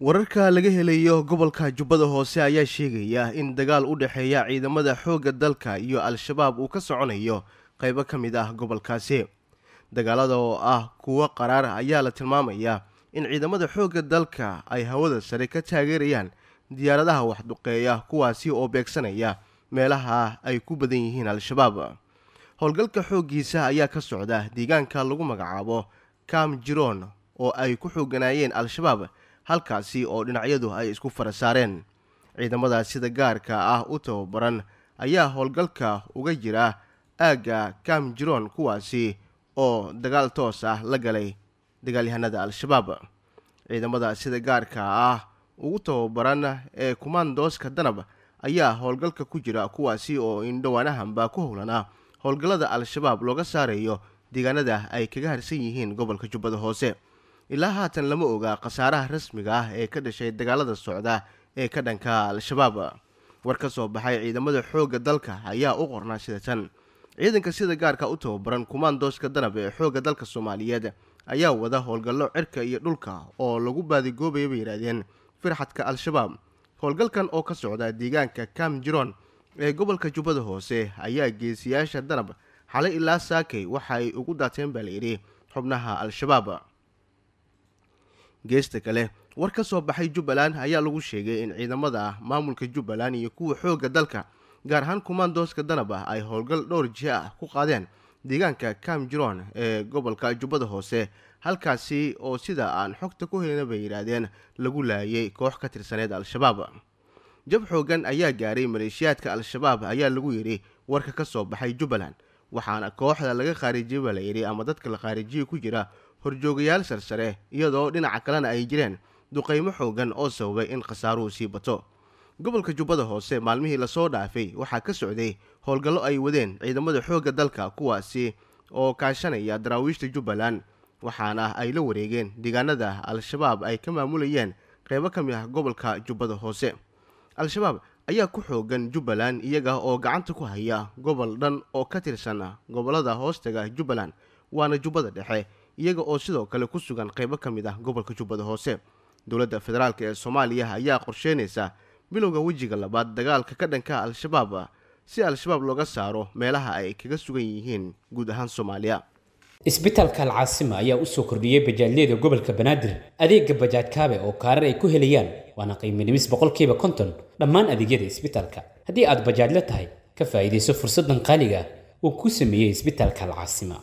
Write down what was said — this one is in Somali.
wararka laga helayo gobolka jubbada hoose ayaa sheegaya in dagaal u dhexeeya ciidamada xoogga dalka iyo al-shabaab uu ka soconayo qaybo ka mid ah gobolkaasi. Dagaalada oo ah kuwo qaraar ayaa la tilmaamayaa in ciidamada xoogga dalka ay hawada sare ka taageerayaan diyaaradaha waxduqeeya kuwaasi oo beegsanaya meelaha ay ku badan yihiin al-shabaab. Howlgalka xooggiisa ayaa ka socda deegaanka lagu magacaabo kam jiroon oo ay ku xooganaayeen al-shabaab halkaasi oo dhinacyadu ay isku fara saareen. Ciidamada sida gaarka ah u tababaran ayaa howlgalka uga jira aagga kam jiroon kuwaasi oo dagaal toos ah la galay dagaalyahanada al-shabaab. Ciidamada sida gaarka ah ugu tababaran ee kumaandooska danab ayaa howlgalka ku jira kuwaasi oo indhowaanahanba ku howlanaa howlgallada al-shabaab looga saarayo deegaanada ay kaga harsan yihiin gobolka jubbada hoose ilaa haatan lama oga khasaaraha rasmiga ah ee ka dhashay dagaalada socda ee ka dhanka al-shabaab. War ka soo baxay ciidamada xoogga dalka ayaa u qornaa sida tan. Ciidanka sida gaarka u tababaran kumaandooska danab ee xoogga dalka soomaaliyeed ayaa wada howlgallo cirka iyo dhulka oo lagu baadigoobayay bay yidhaahdeen firxadka al-shabaab. Howlgalkan oo ka socda deegaanka kam jiroon ee gobolka jubbada hoose ayaa geesiyaasha danab xalay ilaa saakay waxa ay ugu daateen baa layidhi xubnaha al-shabaab geesta kale. War ka soo baxay jubbaland ayaa lagu sheegay in ciidamada maamulka jubbaland iyo kuwa xoogga dalka gaar ahaan kumaandooska danab ah ay howlgal dhowr jihe ah ku qaadeen deegaanka kam jiroon ee gobolka jubbada hoose. Halkaasi oo sida aan xogta ku helina bay yidhaahdeen lagu laayay koox ka tirsaneed al-shabaab. Jab xoogan ayaa gaaray maleeshiyaadka al-shabaab ayaa lagu yidhi warka ka soo baxay jubbaland. Waxaana kooxda laga khaarijiyey baa layidhi ama dadka la khaarijiyey ku jira horjoogayaal sarsare iyadoo dhinaca kalena ay jireen duqaymo xoogan oo sababay in khasaaruhu sii bato. Gobolka jubbada hoose maalmihii la soo dhaafay waxaa ka socday howlgallo ay wadeen ciidamada xoogga dalka kuwaasi oo kaashanaya daraawiishta jubbaland waxaana ay la wareegeen deegaanada al-shabaab ay ka maamulayeen qeybo ka mid ah gobolka jubbada hoose. Al-shabaab ayaa ku xoogan jubbaland iyaga oo gacanta ku haya gobol dhan oo ka tirsan gobollada hoostaga jubbaland waana jubbada dhexe iyaga oo sidoo kale ku sugan qeybo ka mid ah gobolka jubbada hoose. Dowladda federaalk ee soomaaliya ayaa qorsheynaysa bilowga wejiga labaad dagaalka ka dhanka al-shabaab si al-shabaab looga saaro meelaha ay kaga sugan yihiin guud ahaan soomaaliya. Isbitaalka alcaasima ayaa u soo kordhiyey bajaajyada gobolka banaadir adeega bajaaj kaabe oo kaarar ay ku helayaan waana qiiminimis boqolkiiba konton. Dhammaan adeegyada isbitaalka haddii aad bajaajla tahay ka faa'iidayso fursaddan qaaliga ah. Uu ku sameeyey isbitaalka alcaasima